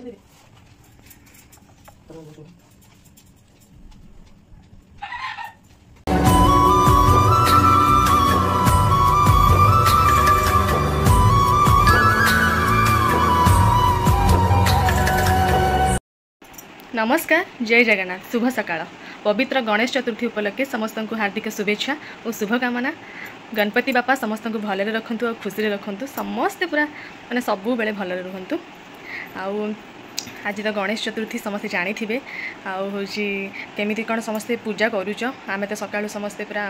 ପାରିବେ ନମସ୍କାର ଜୟ ଜଗନ୍ନାଥ ଶୁଭ ସକାଳ ପବିତ୍ର ଗଣେଶ ଚତୁର୍ଥୀ ଉପଲକ୍ଷେ ସମସ୍ତଙ୍କୁ ହାର୍ଦ୍ଦିକ ଶୁଭେଚ୍ଛା ଓ ଶୁଭକାମନା ଗଣପତି ବାପା ସମସ୍ତଙ୍କୁ ଭଲରେ ରଖନ୍ତୁ ଆଉ ଖୁସିରେ ରଖନ୍ତୁ ସମସ୍ତେ ପୁରା ମାନେ ସବୁବେଳେ ଭଲରେ ରୁହନ୍ତୁ ଆଉ ଆଜି ତ ଗଣେଶ ଚତୁର୍ଥୀ ସମସ୍ତେ ଜାଣିଥିବେ ଆଉ ହେଉଛି କେମିତି କ'ଣ ସମସ୍ତେ ପୂଜା କରୁଛ ଆମେ ତ ସକାଳୁ ସମସ୍ତେ ପୁରା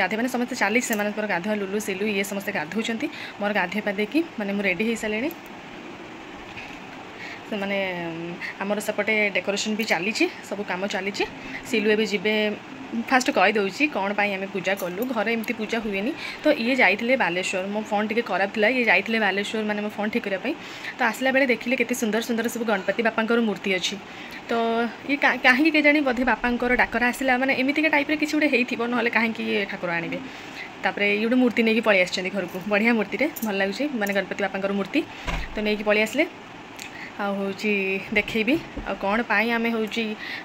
ଗାଧୋଇ ମାନେ ସମସ୍ତେ ଚାଲିଛି ସେମାନଙ୍କର ଗାଧୁଆ ଲୁଲୁ ସିଲୁ ଇଏ ସମସ୍ତେ ଗାଧୋଉଛନ୍ତି ମୋର ଗାଧୋଇ ପାଧେଇକି ମାନେ ମୁଁ ରେଡ଼ି ହୋଇସାରିଲିଣି ସେମାନେ ଆମର ସେପଟେ ଡେକୋରେସନ୍ ବି ଚାଲିଛି ସବୁ କାମ ଚାଲିଛି ସିଲୁ ଏବେ ଯିବେ ফার্স্ট কইদি কম আমি পূজা কলু ঘরে এমনি পূজা হুয়ে তো ইয়ে যাই বালেশ্বর মো ফোন টিকি খারাপ লা ইয়ে যাই বালেশ্বর মানে মো ফোন ঠিক করা তো আসলা বেড়ে দেখলে কেতে সুন্দর সুন্দর সব গণপতি বাপাঙ্কর মূর্তি অছি তো ইয়ে কাহিকি কেজানি বোধে বাপাঙ্কর ডাকরা আসলা মানে এমিতিকা টাইপের কিছু গোটে হয়েছিল নহলে কাহিকি ইয়ে ঠাকুর আনবে তাপরে ইয়ে গোটে মূর্তি নিয়ে পড়ে আসছেন ঘরকু বঢ়িয়া মূর্তিটা ভাল লাগুছে মানে গণপতি বাপাঙ্কর মূর্তি তো নিয়ে পড়ে আসলে ଆଉ ହେଉଛି ଦେଖେଇବି ଆଉ କ'ଣ ପାଇଁ ଆମେ ହେଉଛି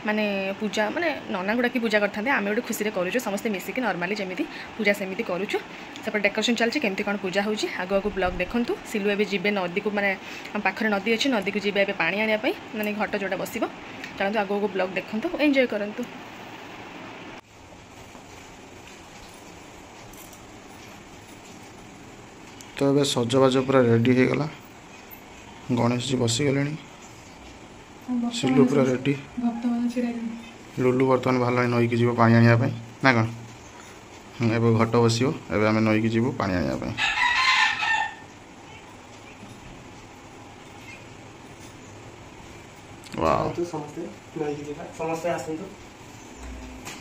ମାନେ ପୂଜା ମାନେ ନନାଙ୍କୁ ଡାକି ପୂଜା କରିଥାନ୍ତେ ଆମେ ଗୋଟେ ଖୁସିରେ କରୁଛୁ ସମସ୍ତେ ମିଶିକି ନର୍ମାଲି ଯେମିତି ପୂଜା ସେମିତି କରୁଛୁ ସେପଟେ ଡେକୋରେସନ୍ ଚାଲିଛି କେମିତି କ'ଣ ପୂଜା ହେଉଛି ଆଗ ଆଗକୁ ବ୍ଲଗ୍ ଦେଖନ୍ତୁ ସିଲୁ ଏବେ ଯିବେ ନଦୀକୁ ମାନେ ଆମ ପାଖରେ ନଦୀ ଅଛି ନଦୀକୁ ଯିବେ ଏବେ ପାଣି ଆଣିବା ପାଇଁ ମାନେ ଘଟ ଯେଉଁଟା ବସିବ ଚାଲନ୍ତୁ ଆଗକୁ ବ୍ଲଗ୍ ଦେଖନ୍ତୁ ଏନ୍ଜୟ କରନ୍ତୁ ତ ଏବେ ସଜବାଜ ପୁରା ରେଡ଼ି ହୋଇଗଲା ଗଣେଶ ଜୀ ବସିଗଲେଣି ସିଲୁ ପୁରା ରେଡ଼ି ଲୁଲୁ ବର୍ତ୍ତମାନ ବାହାରିଲାଣି ନଈକି ଯିବ ପାଣି ଆଣିବା ପାଇଁ ନା କ'ଣ ଏବେ ଘଟ ବସିବ ଏବେ ଆମେ ନଈକି ଯିବୁ ପାଣି ଆଣିବା ପାଇଁ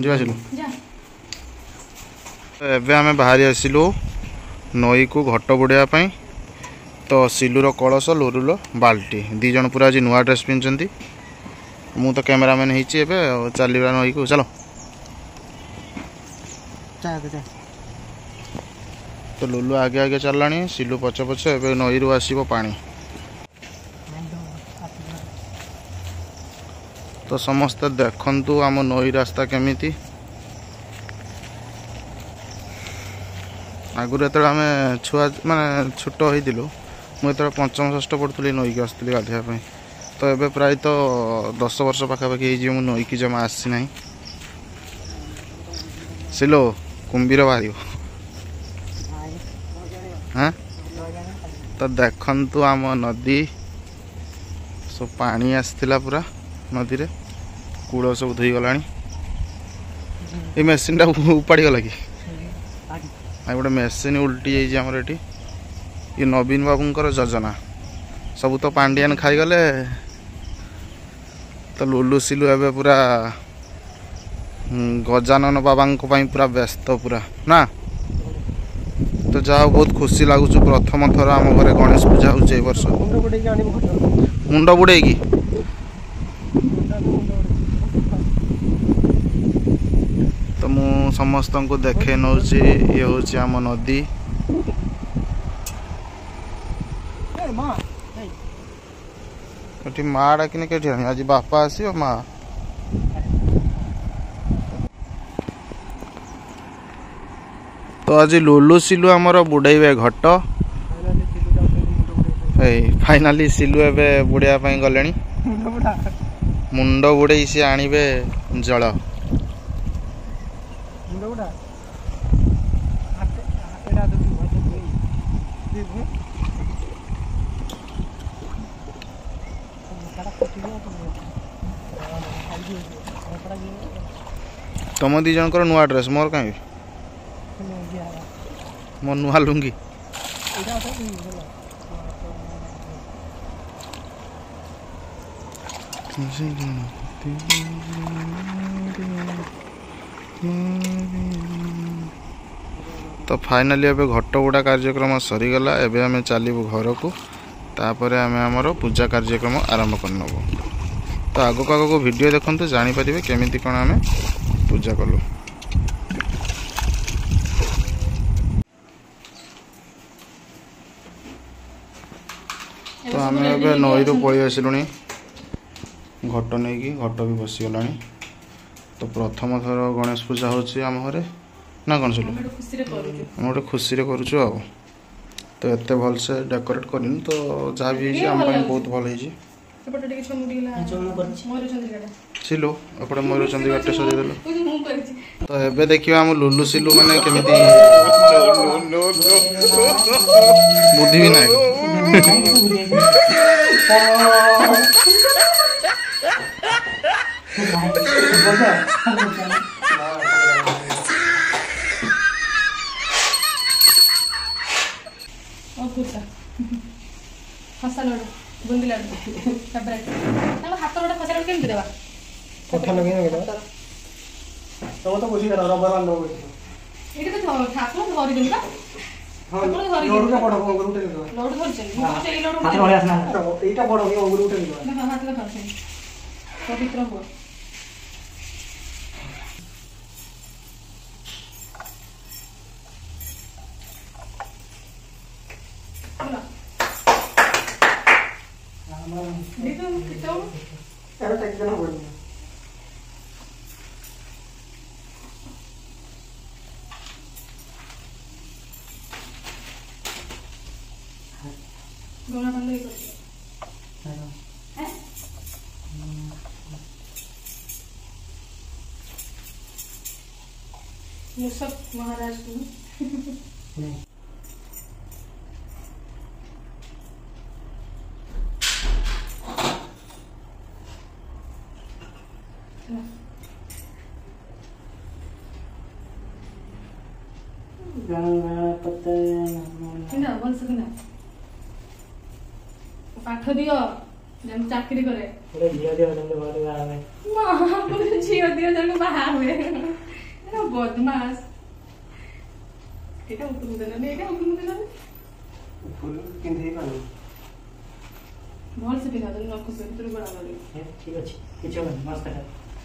ଯିବା ସିଲୁ ଏବେ ଆମେ ବାହାରି ଆସିଲୁ ନଈକୁ ଘଟ ବୁଡ଼େଇବା ପାଇଁ ତ ସିଲୁର କଳସ ଲୁରୁର ବାଲ୍ଟି ଦୁଇ ଜଣ ପୁରା ଆଜି ନୂଆ ଡ୍ରେସ୍ ପିନ୍ଧୁଛନ୍ତି ମୁଁ ତ କ୍ୟାମେରାମ୍ୟାନ୍ ହେଇଛି ଏବେ ଚାଲିବା ନଈକୁ ଚାଲ ତ ଲୁଲୁ ଆଗେ ଆଗେ ଚାଲିଲାଣି ସିଲୁ ପଛେ ପଛେ ଏବେ ନଈରୁ ଆସିବ ପାଣି ତ ସମସ୍ତେ ଦେଖନ୍ତୁ ଆମ ନଈ ରାସ୍ତା କେମିତି ଆଗରୁ ଯେତେବେଳେ ଆମେ ଛୁଆ ମାନେ ଛୋଟ ହେଇଥିଲୁ ମୁଁ ଯେତେବେଳେ ପଞ୍ଚମ ଷଷ୍ଠ ପଢ଼ୁଥିଲି ନଈକି ଆସୁଥିଲି ଗାଧୋଇବା ପାଇଁ ତ ଏବେ ପ୍ରାୟତଃ ଦଶ ବର୍ଷ ପାଖାପାଖି ହେଇଯିବ ମୁଁ ନଈକି ଜମା ଆସିନାହିଁ ସିଲୋ କୁମ୍ଭୀର ବାହାରିବ ହଁ ତ ଦେଖନ୍ତୁ ଆମ ନଦୀ ସବୁ ପାଣି ଆସିଥିଲା ପୁରା ନଦୀରେ କୂଳ ସବୁ ଧୋଇଗଲାଣି ଏ ମେସିନ୍ଟା ଉପାଡ଼ିଗଲା କି ଆଉ ଗୋଟେ ମେସିନ୍ ଉଲ୍ଟି ଯାଇଛି ଆମର ଏଠି ଇଏ ନବୀନ ବାବୁଙ୍କର ଯୋଜନା ସବୁ ତ ପାଣ୍ଡିଆନ ଖାଇଗଲେ ତ ଲୁଲୁସିଲୁ ଏବେ ପୁରା ଗଜାନନ ବାବାଙ୍କ ପାଇଁ ପୁରା ବ୍ୟସ୍ତ ପୁରା ନା ତ ଯାହା ବହୁତ ଖୁସି ଲାଗୁଛୁ ପ୍ରଥମ ଥର ଆମ ଘରେ ଗଣେଶ ପୂଜା ହେଉଛି ଏ ବର୍ଷ ମୁଣ୍ଡ ବୁଡ଼େଇକି ତ ମୁଁ ସମସ୍ତଙ୍କୁ ଦେଖେଇ ନେଉଛି ଇଏ ହେଉଛି ଆମ ନଦୀ ଏଠି ମା ଡାକିନି କେଠି ଆଣି ଆଜି ବାପା ଆସିବ ମା ତ ଆଜି ଲୁଲୁ ସିଲୁ ଆମର ବୁଡ଼େଇବେ ଘଟ ଏଇ ଫାଇନାଲି ସିଲୁ ଏବେ ବୁଡ଼େଇବା ପାଇଁ ଗଲେଣି ମୁଣ୍ଡ ବୁଡ଼େଇ ସିଏ ଆଣିବେ ଜଳ ତମ ଦୁଇ ଜଣଙ୍କର ନୂଆ ଡ୍ରେସ୍ ମୋର କାହିଁକି ମୋ ନୂଆ ଲୁଙ୍ଗି ତ ଫାଇନାଲି ଏବେ ଘଟ ଗୁଡ଼ା କାର୍ଯ୍ୟକ୍ରମ ସରିଗଲା ଏବେ ଆମେ ଚାଲିବୁ ଘରକୁ ତାପରେ ଆମେ ଆମର ପୂଜା କାର୍ଯ୍ୟକ୍ରମ ଆରମ୍ଭ କରିନେବୁ ତ ଆଗକୁ ଆଗକୁ ଭିଡ଼ିଓ ଦେଖନ୍ତୁ ଜାଣିପାରିବେ କେମିତି କ'ଣ ଆମେ ପୂଜା କଲୁ ତ ଆମେ ଏବେ ନଈରୁ ପଳେଇ ଆସିଲୁଣି ଘଟ ନେଇକି ଘଟ ବି ବସିଗଲାଣି ତ ପ୍ରଥମ ଥର ଗଣେଶ ପୂଜା ହେଉଛି ଆମ ଘରେ ନା କ'ଣ ସବୁ ଆମେ ଗୋଟେ ଖୁସିରେ କରୁଛୁ ଆଉ ତ ଏତେ ଭଲସେ ଡେକୋରେଟ୍ କରିନି ତ ଯାହା ବି ହେଇଛି ଆମ ପାଇଁ ବହୁତ ଭଲ ହେଇଛି ସେପଟେ ଟିକେ ଛମୁଟିଲା ସିଲୁ ଏପଟେ ମୟୂର ଚଣ୍ଡିଗଡ଼ଟେ ସଜେଇଦେଲୁ ତ ଏବେ ଦେଖିବା ଆମ ଲୁଲୁ ସିଲୁ ମାନେ କେମିତି ବୁଦ୍ଧି ନାହିଁ हसा लड़ू बूंदी लड़ू ଏଇଟା ବଡ ହବ ଅଙ୍ଗୁରୁ ଉଠେଇ ଦେବା ପବିତ୍ର ହୁଅ ಕ್ಯಾರೆಟ್ ಹಾಕಿದ್ದಾನೆ ಹೋಗಿ ये सब महाराष्ट्र में না বলছো কিনা পাঠ দিও যেন চাকরি করে ঝিও দিও যেন বাহার হ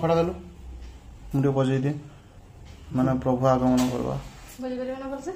ଖଡ଼ା ଦେଲୁ ମୁଁ ଟିକେ ବଜେଇ ଦିଏ ମାନେ ପ୍ରଭୁ ଆଗମନ କରିବା ବଜେଇ ପାରିବ ନା ଭଲସେ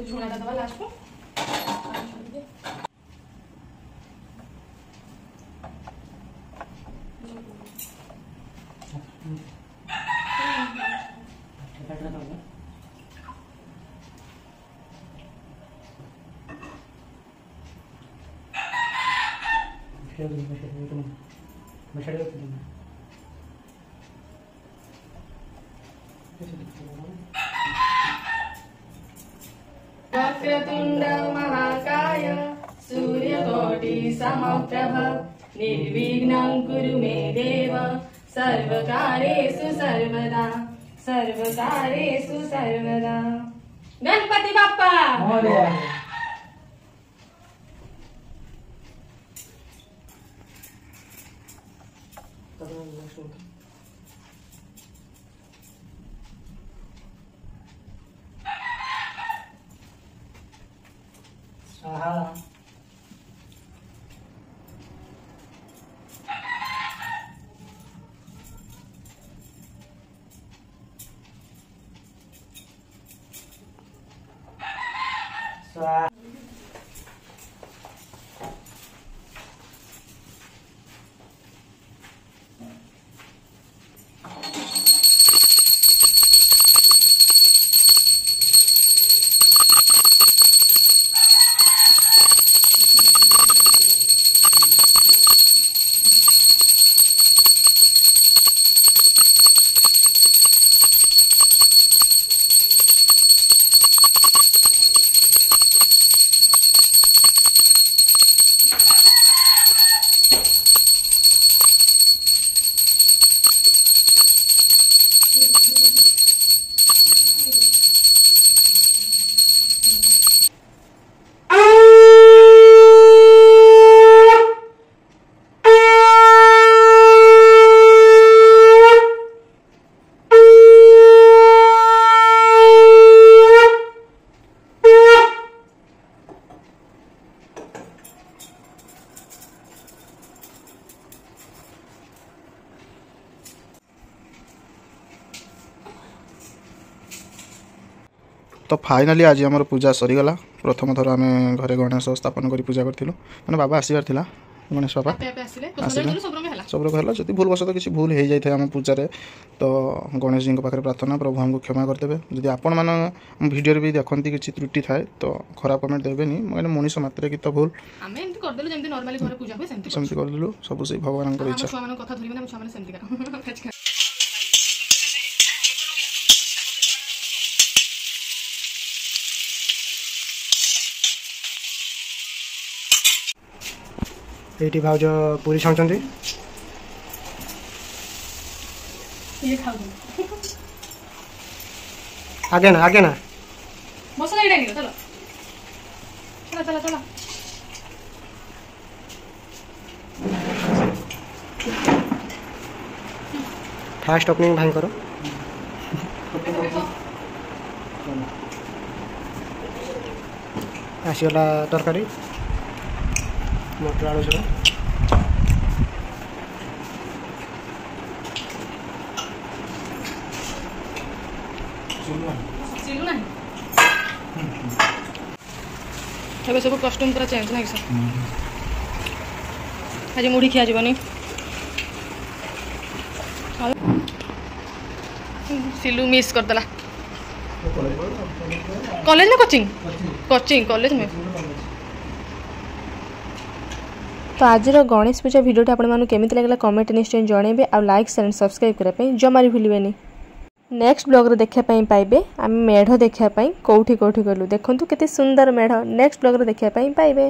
একটু ঝোল আদা দেওয়া লাস্ট मसाले वक्रतुण्ड महाकाय सूर्यकोटिसमप्रभ निर्विघ्नं कुरु मे देव सर्वकारेषु सर्वदा सर्वकारेषु सर्वदा गणपति बाप्पा Ờ Xoa তো ফাইনালি আজ আমার পূজা সরিগলা প্রথম থর আমি ঘরে গণেশ স্থাপন করে পূজা করলু মানে বাবা আসবার লা গণেশ বাবা আসলে সবরক হল যদি ভুলবশত কিছু ভুল হয়ে যাই আমার পূজার তো গণেশজীঙ্ পাখে প্রার্থনা প্রভু আমি ক্ষমা করেদেবে যদি আপন মানে ভিডিওরে বি দেখতে কিছু ত্রুটি থাকে তো খারাপ কমেন্ট দেবেনি মানে মনিষ মাত্রে কি তো ভুল সেমতি করেদেলু সবু সেই ভগবান ইচ্ছা ଏଇଠି ଭାଉଜ ପୁରୀ ଛାଣୁଛନ୍ତି ଆଜ୍ଞା ନା ଆଜ୍ଞା ନା ଫାଷ୍ଟ ଓପନିଂ ଭାଇଙ୍କର ଆସିଗଲା ତରକାରୀ मटर आलू कस्टम पूरा चेंज ना हम्म, हम्म। आज मुढ़ी खिया जी सिलु मिस करदेला कॉलेज ना कोचिंग कोचिंग कॉलेज में তো আজর গণেশ ପୂଜା ଭିଡ଼ିଓଟି ଆପଣମାନଙ୍କୁ କେମିତି ଲାଗିଲା କମେଣ୍ଟ ନିଶ୍ଚୟ ଜଣେଇବେ ଆଉ ଲାଇକ୍ ସେୟାର ସବସ୍କ୍ରାଇବ୍ କରିବା ପାଇଁ ଜମାରୁ ଭୁଲିବେନି ନେକ୍ସଟ ବ୍ଲଗ୍ରେ ଦେଖିବା ପାଇଁ ପାଇବେ ଆମେ ମେଢ଼ ଦେଖିବା ପାଇଁ କେଉଁଠି କେଉଁଠି ଗଲୁ ଦେଖନ୍ତୁ କେତେ ସୁନ୍ଦର ମେଢ଼ ନେକ୍ସଟ ବ୍ଲଗ୍ରେ ଦେଖିବା ପାଇଁ ପାଇବେ